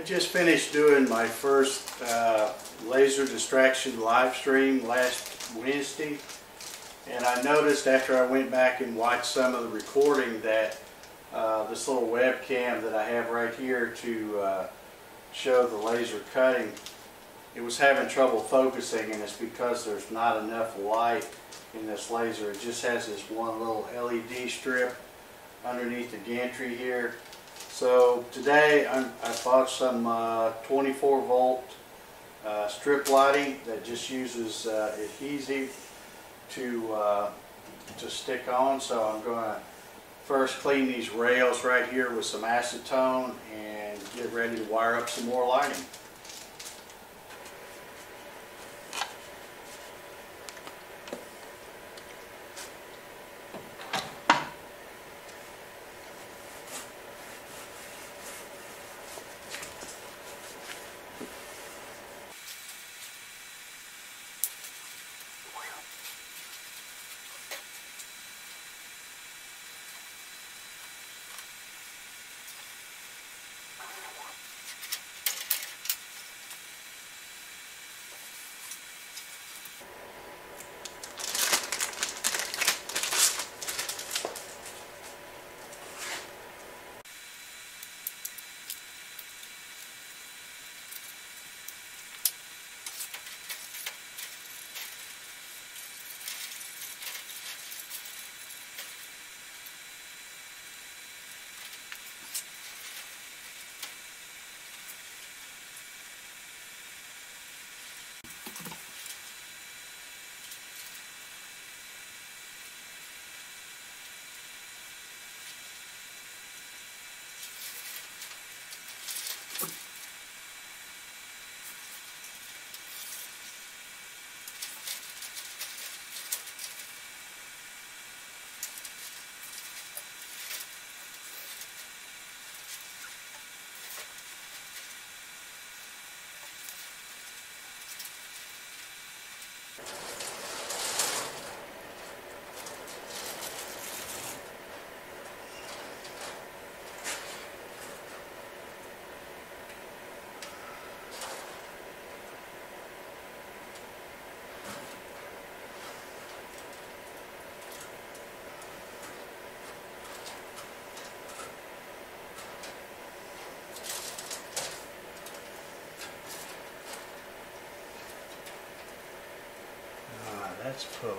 I just finished doing my first uh, laser distraction live stream last Wednesday. And I noticed after I went back and watched some of the recording that uh, this little webcam that I have right here to uh, show the laser cutting, it was having trouble focusing and it's because there's not enough light in this laser. It just has this one little LED strip underneath the gantry here. So today I'm, I bought some uh, 24 volt uh, strip lighting that just uses uh, adhesive to uh, to stick on. So I'm going to first clean these rails right here with some acetone and get ready to wire up some more lighting. That's pulling.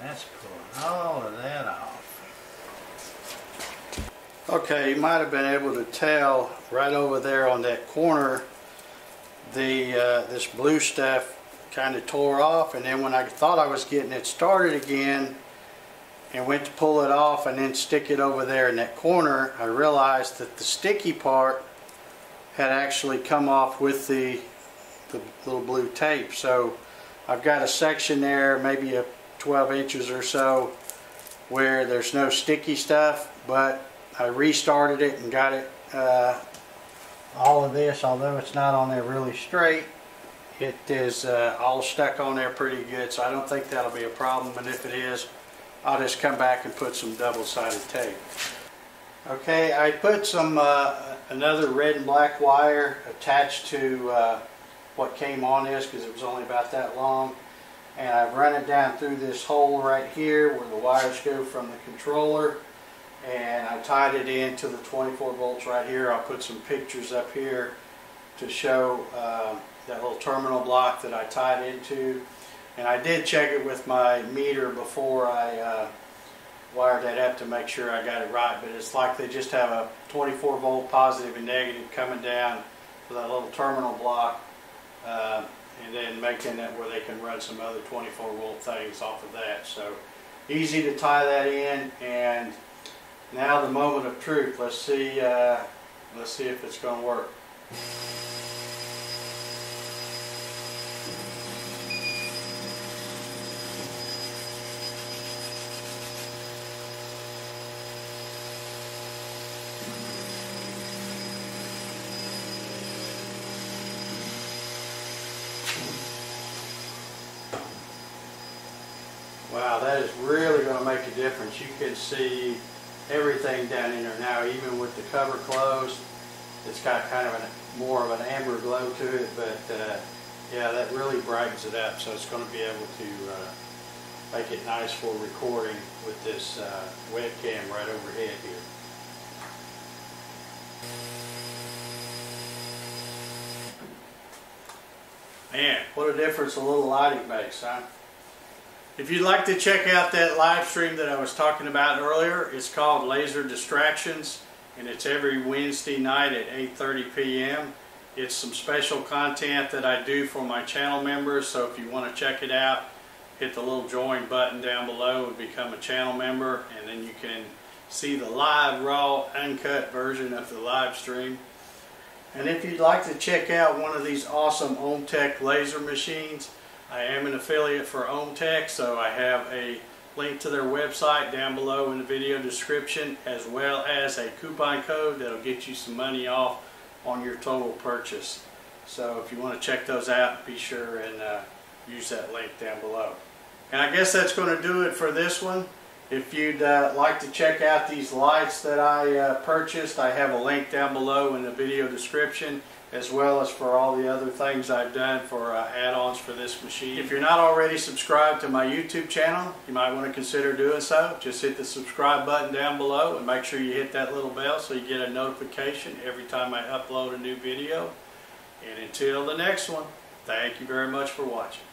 That's pulling all of that off. Okay, you might have been able to tell right over there on that corner, the uh, this blue stuff kind of tore off, and then when I thought I was getting it started again, and went to pull it off and then stick it over there in that corner, I realized that the sticky part had actually come off with the the little blue tape. So I've got a section there, maybe a 12 inches or so, where there's no sticky stuff, but I restarted it and got it, uh, all of this, although it's not on there really straight, it is uh, all stuck on there pretty good, so I don't think that'll be a problem, and if it is, I'll just come back and put some double-sided tape. Okay, I put some, uh, another red and black wire attached to uh, what came on this because it was only about that long. And I've run it down through this hole right here where the wires go from the controller. And I tied it into the 24 volts right here. I'll put some pictures up here to show uh, that little terminal block that I tied into. And I did check it with my meter before I uh, wired that up to make sure I got it right. But it's like they just have a 24 volt positive and negative coming down with that little terminal block uh, and then making it where they can run some other 24 volt things off of that. So easy to tie that in and now the moment of truth. Let's see, uh, let's see if it's going to work. That is really going to make a difference. You can see everything down in there now, even with the cover closed. it's got kind of a more of an amber glow to it, but uh, yeah, that really brightens it up. So it's going to be able to uh, make it nice for recording with this uh, webcam right overhead here. Man, what a difference a little lighting makes, huh? If you'd like to check out that live stream that I was talking about earlier, it's called Laser Distractions, and it's every Wednesday night at 8.30 p.m. It's some special content that I do for my channel members, so if you want to check it out, hit the little join button down below and become a channel member, and then you can see the live, raw, uncut version of the live stream. And if you'd like to check out one of these awesome OMTech laser machines, I am an affiliate for OMTech, so I have a link to their website down below in the video description, as well as a coupon code that'll get you some money off on your total purchase. So if you want to check those out, be sure and uh, use that link down below. And I guess that's going to do it for this one. If you'd uh, like to check out these lights that I uh, purchased, I have a link down below in the video description as well as for all the other things I've done for uh, add-ons for this machine. If you're not already subscribed to my YouTube channel, you might want to consider doing so. Just hit the subscribe button down below and make sure you hit that little bell so you get a notification every time I upload a new video. And until the next one, thank you very much for watching.